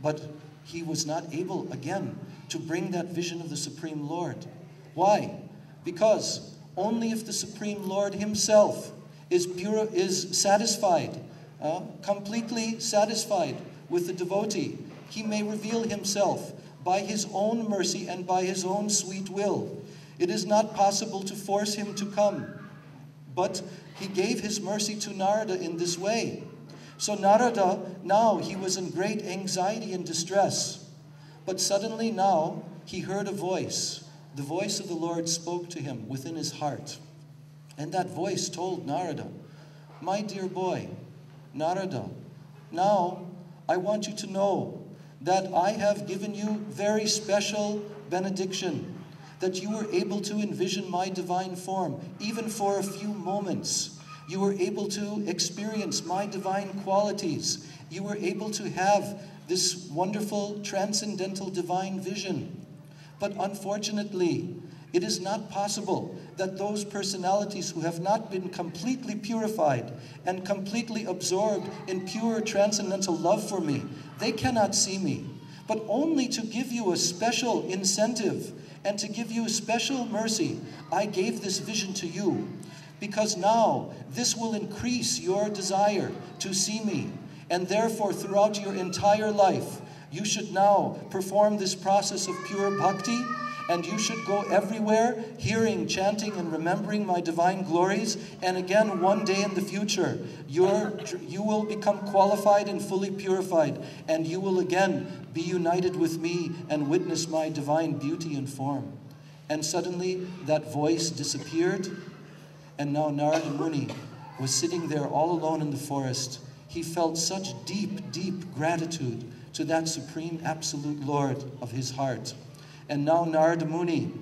But he was not able again to bring that vision of the Supreme Lord. Why? Because only if the Supreme Lord Himself is pure, is satisfied, uh, completely satisfied with the devotee, He may reveal Himself by His own mercy and by His own sweet will. It is not possible to force Him to come, but He gave His mercy to Narada in this way. So Narada, now he was in great anxiety and distress. But suddenly now he heard a voice. The voice of the Lord spoke to him within his heart. And that voice told Narada, My dear boy, Narada, now I want you to know that I have given you very special benediction, that you were able to envision my divine form, even for a few moments. You were able to experience my divine qualities. You were able to have this wonderful transcendental divine vision. But unfortunately, it is not possible that those personalities who have not been completely purified and completely absorbed in pure transcendental love for me, they cannot see me. But only to give you a special incentive and to give you special mercy, I gave this vision to you because now this will increase your desire to see me. And therefore, throughout your entire life, you should now perform this process of pure bhakti and you should go everywhere hearing, chanting, and remembering my divine glories. And again, one day in the future, you will become qualified and fully purified, and you will again be united with me and witness my divine beauty and form. And suddenly, that voice disappeared, and now Narada Muni was sitting there all alone in the forest. He felt such deep, deep gratitude to that supreme absolute Lord of his heart. And now Narada Muni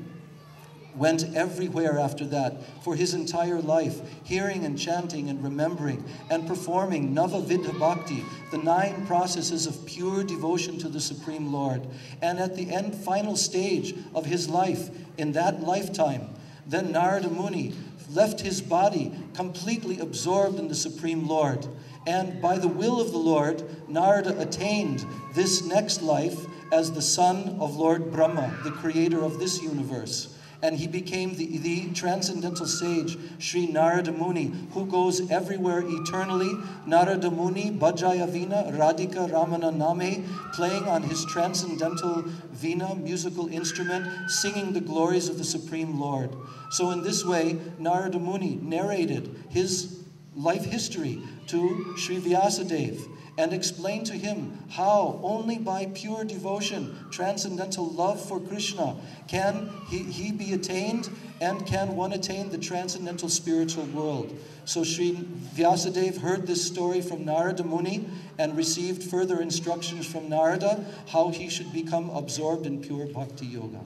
went everywhere after that for his entire life, hearing and chanting and remembering and performing Nava Vidha Bhakti, the nine processes of pure devotion to the Supreme Lord. And at the end, final stage of his life, in that lifetime, then Narada Muni left his body completely absorbed in the Supreme Lord. And by the will of the Lord, Narada attained this next life as the son of Lord Brahma, the creator of this universe. And he became the, the transcendental sage, Sri Narada Muni, who goes everywhere eternally. Narada Muni, Bhajaya Vina, Radhika Ramana Name, playing on his transcendental Vina musical instrument, singing the glories of the Supreme Lord. So, in this way, Narada Muni narrated his life history to Sri Vyasadeva and explain to him how only by pure devotion, transcendental love for Krishna, can he, he be attained and can one attain the transcendental spiritual world. So Sri Vyasadeva heard this story from Narada Muni and received further instructions from Narada how he should become absorbed in pure bhakti yoga.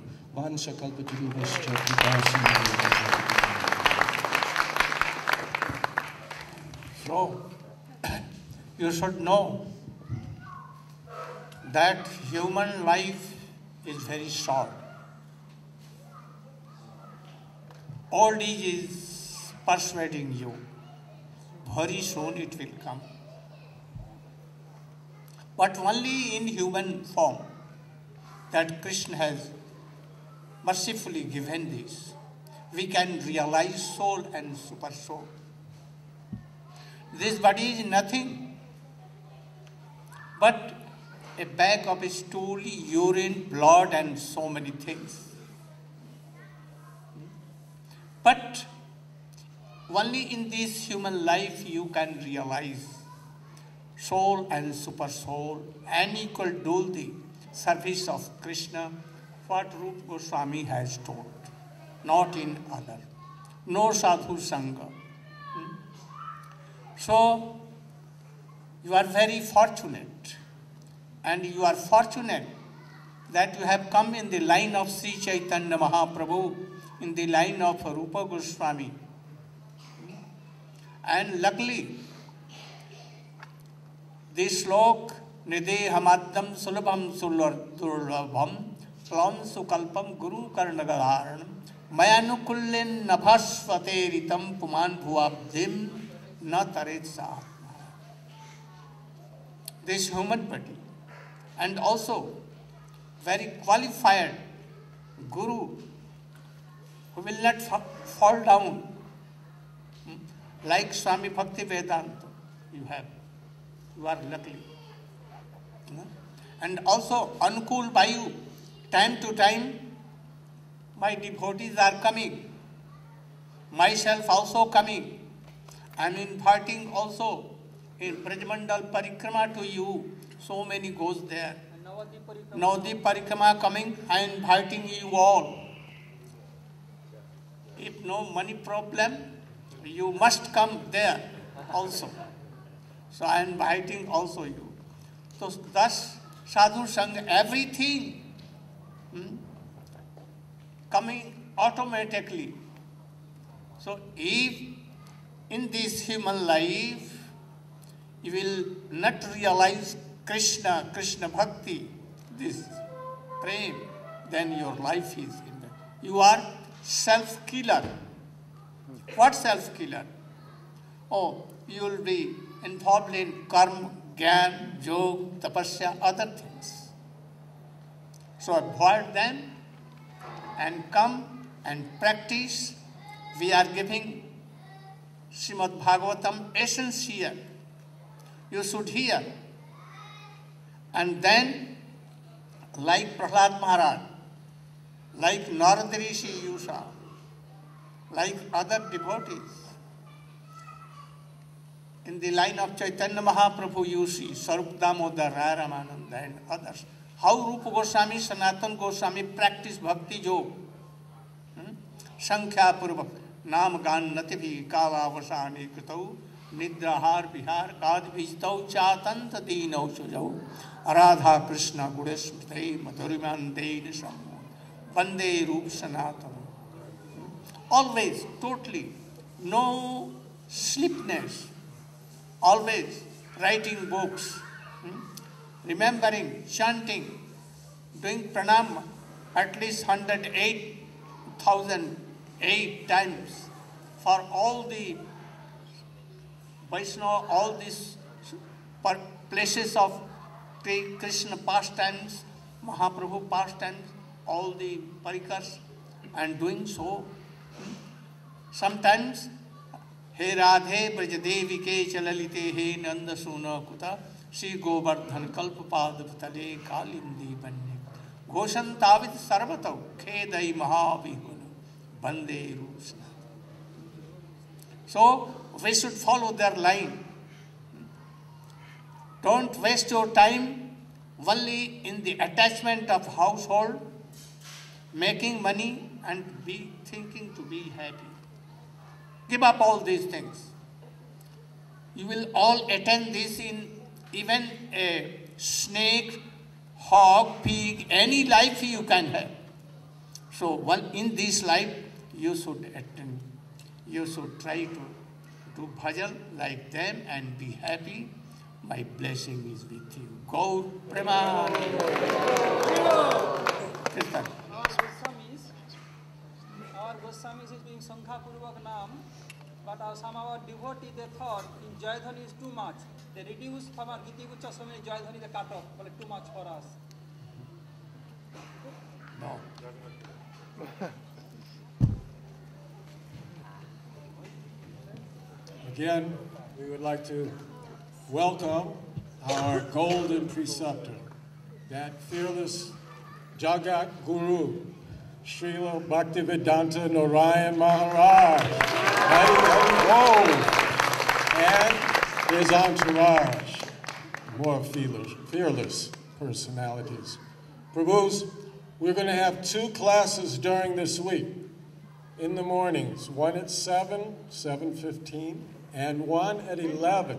So, you should know that human life is very short. Old age is persuading you. Very soon it will come. But only in human form that Krishna has mercifully given this, we can realize soul and super soul. This body is nothing but a bag of stool, urine, blood, and so many things. But only in this human life you can realize soul and super soul unequal do the service of Krishna, what Rup Goswami has told, not in other. No sadhu sangha. Hmm? So, you are very fortunate, and you are fortunate that you have come in the line of Sri Chaitanya Mahaprabhu, in the line of Rupa Goswami. And luckily, this slok Nidehamadam Sulabham Durlabham Slam Sukalpam Guru Karnagadaranam Mayanukullin Nabhasvateritam Puman Bhuabdim Nataret Sahat. This human body and also very qualified guru who will not fall down hmm? like Swami Bhakti Vedanta you have. You are lucky. Hmm? And also Ankul Bayu, time to time, my devotees are coming. Myself also coming. I am inviting also in Brajmandal Parikrama to you. So many goes there. Navadip Parikrama coming, I am inviting you all. If no money problem, you must come there also. So I am inviting also you. So thus sadhu sangha, everything hmm, coming automatically. So if in this human life you will not realize Krishna, Krishna Bhakti, this prem, then your life is in the, you are self-killer. What self-killer? Oh, you will be involved in karma, gyan, yog, tapasya, other things. So avoid them and come and practice. We are giving Srimad Bhagavatam essence here. You should hear. And then, like Prahlad Maharaj, like Narad Rishi Yusha, like other devotees, in the line of Chaitanya Mahaprabhu, you see Sarup Damodar, Ramananda, and others. How Rupa Goswami, Sanatan Goswami practice bhakti yoga. संख्या पूर्वक नाम गान नति भी कावावसाने कृतौ निद्राहार विहार काद विजतौ चातंत दीन औषजौ। राधा कृष्ण गुणेश स्मृत वंदे Rupa Sanatana. Always totally no sleepiness always writing books remembering chanting doing pranam at least hundred eight thousand eight times for all the Vaishnava, all these per- places of Kri- Krishna pastimes, Mahaprabhu pastimes, all the parikars, and doing so. hmm, Sometimes, हे राधे ब्रज देवी के चललिते हे नंद सुन कुता श्री गोवर्धन कल्प पाद तले Kalindi बन्य घोषंतावित सर्वतौ खेदई महाविहुन Bande Rusna. So we should follow their line. Don't waste your time only in the attachment of household, making money and be thinking to be happy. Give up all these things. You will all attend this in even a snake, hog, pig, any life you can have. So one in this life you should attend, you should try to do bhajan like them and be happy. My blessing is with you. Gaur Premanand. Kirtan. Our Goswamis, our Goswamis is being Sankha Purvak Nam, but our, some of our devotees they thought in Jayadhani is too much. They reduced from our Giti Gucha so many Jayadhani they cut off, but too much for us. No. [LAUGHS] Again, we would like to welcome our golden preceptor, that fearless Jagat Guru, Srila Bhaktivedanta Narayan Maharaj, and his entourage, more fearless, fearless personalities. Prabhus, we're going to have two classes during this week in the mornings, one at 7, 7.15, and one at 11,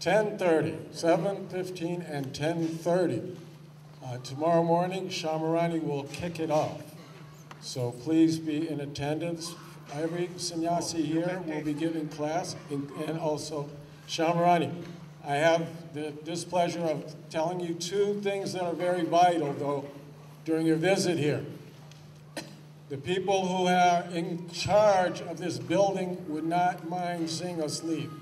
10.30, 7.15 and 10.30. Uh, tomorrow morning, Syamarani will kick it off. So please be in attendance. Every sannyasi here will be giving class, and and also Syamarani. I have the displeasure of telling you two things that are very vital, though, during your visit here. The people who are in charge of this building would not mind seeing us leave.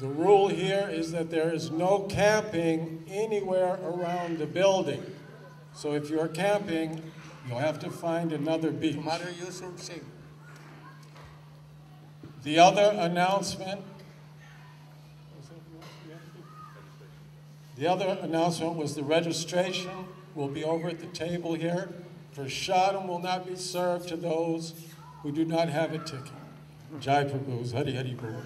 The rule here is that there is no camping anywhere around the building. So if you're camping, you'll have to find another beach. Tomorrow you should sing. The other announcement. The other announcement was the registration will be over at the table here Prashadam will not be served to those who do not have a ticket. Jai Prabhu's Hari Hari Bol.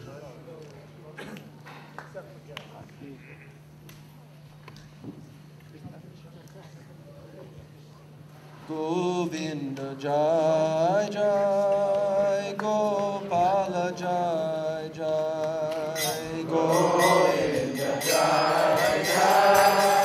Govind जय जय गोपाल जय जय गोविन्द जय जय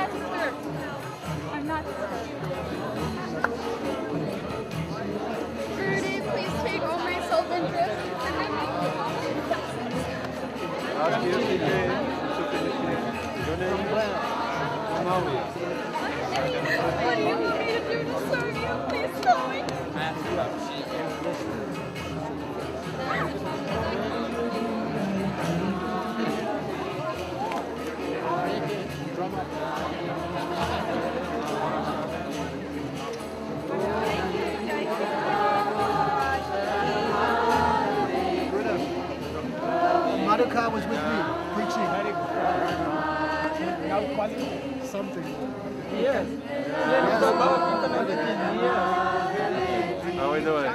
What do you want me to do to serve you? Please tell me. Quality. Something. Yes. Yes. Yes. How are we doing?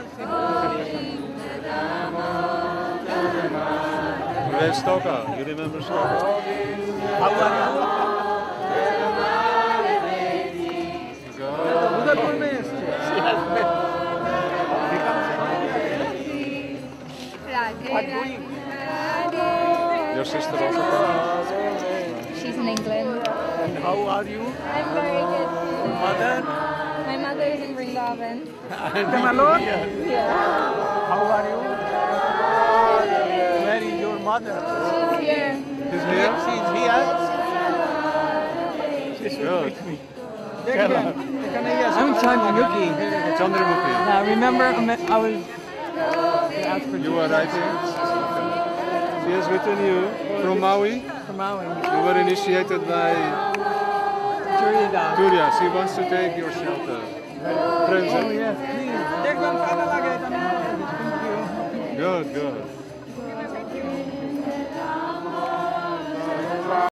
You have Stoka. You remember Stoka? How are you? I'm very good. Mother? My mother is in Vrindavan. [LAUGHS] Come alone? Yeah. How are you? Where is your mother? She's here. She's here? She's here? She's Good. with me. I'm Chandramukhi. Chandramukhi. Now remember, I met- I was You were writing? She has written you from Maui. from Maui. You were initiated by Surya. he she wants to take your shelter. Oh, yes, please. Take Thank you. Good, good.